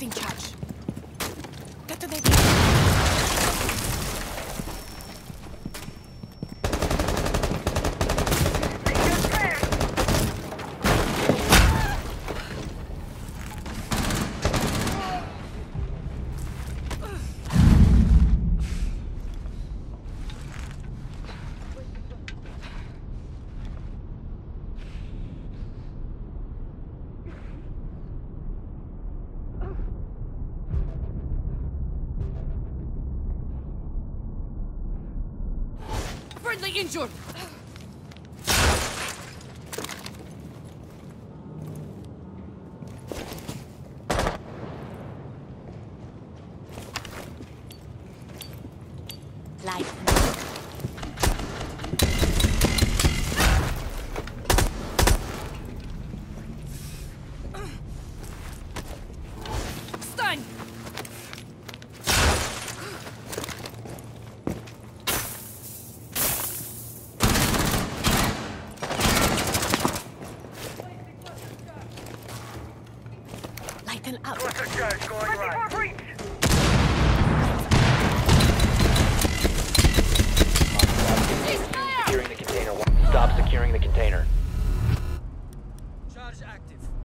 Setting charge. Friendly injured. Life. Titan up. Cluster charge going right. Breach. Stop securing the container.